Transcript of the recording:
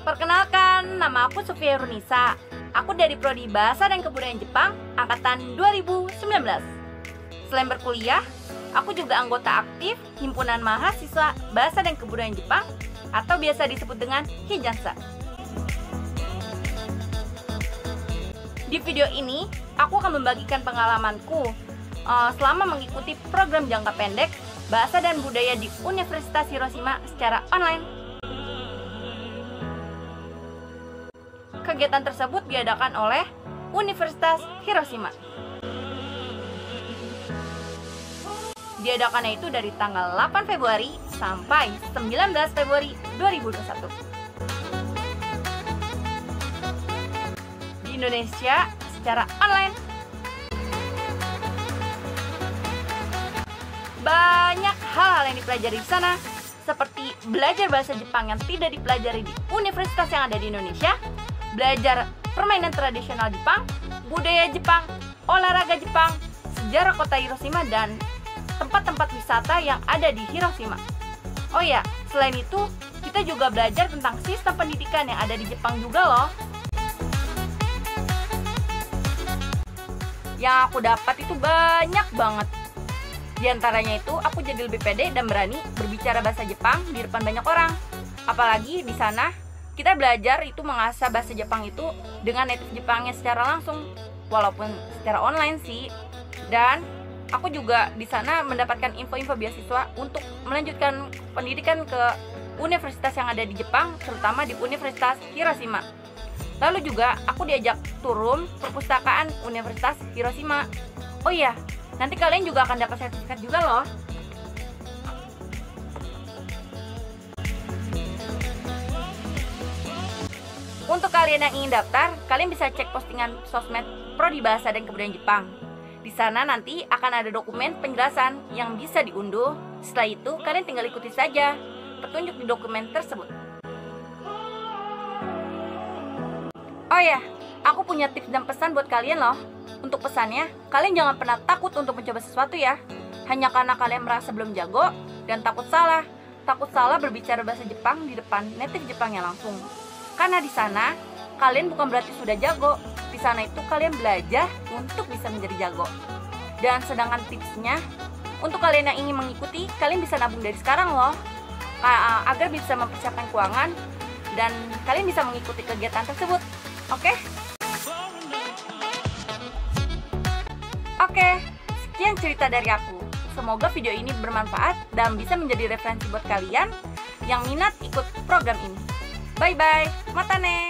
Perkenalkan, nama aku Sofia Runisa. Aku dari Prodi Bahasa dan Kebudayaan Jepang angkatan 2019. Selain berkuliah, aku juga anggota aktif Himpunan Mahasiswa Bahasa dan Kebudayaan Jepang atau biasa disebut dengan Hijansa. Di video ini, aku akan membagikan pengalamanku uh, selama mengikuti program jangka pendek Bahasa dan Budaya di Universitas Hiroshima secara online. Kegiatan tersebut diadakan oleh Universitas Hiroshima. Diadakannya itu dari tanggal 8 Februari sampai 19 Februari 2021. Di Indonesia secara online. Banyak hal yang dipelajari di sana, seperti belajar bahasa Jepang yang tidak dipelajari di universitas yang ada di Indonesia, belajar permainan tradisional Jepang, budaya Jepang, olahraga Jepang, sejarah kota Hiroshima, dan tempat-tempat wisata yang ada di Hiroshima. Oh ya, selain itu, kita juga belajar tentang sistem pendidikan yang ada di Jepang juga loh. Yang aku dapat itu banyak banget. Di antaranya itu, aku jadi lebih pede dan berani berbicara bahasa Jepang di depan banyak orang. Apalagi di sana, kita belajar itu mengasah bahasa Jepang itu dengan native Jepangnya secara langsung, walaupun secara online sih. Dan aku juga di sana mendapatkan info-info beasiswa untuk melanjutkan pendidikan ke universitas yang ada di Jepang, terutama di Universitas Hiroshima. Lalu juga aku diajak turun perpustakaan Universitas Hiroshima. Oh iya, Nanti kalian juga akan dapat sertifikat juga loh. Untuk kalian yang ingin daftar, kalian bisa cek postingan sosmed Prodi Bahasa dan Kebudayaan Jepang. Di sana nanti akan ada dokumen penjelasan yang bisa diunduh. Setelah itu, kalian tinggal ikuti saja petunjuk di dokumen tersebut. Oh ya, aku punya tips dan pesan buat kalian loh. Untuk pesannya, kalian jangan pernah takut untuk mencoba sesuatu ya. Hanya karena kalian merasa belum jago dan takut salah. Takut salah berbicara bahasa Jepang di depan native Jepangnya langsung. Karena di sana, kalian bukan berarti sudah jago. Di sana itu kalian belajar untuk bisa menjadi jago. Dan sedangkan tipsnya, untuk kalian yang ingin mengikuti, kalian bisa nabung dari sekarang loh. Agar bisa mempersiapkan keuangan dan kalian bisa mengikuti kegiatan tersebut. Oke? Okay? Oke, sekian cerita dari aku. Semoga video ini bermanfaat dan bisa menjadi referensi buat kalian yang minat ikut program ini. バイバイ。またね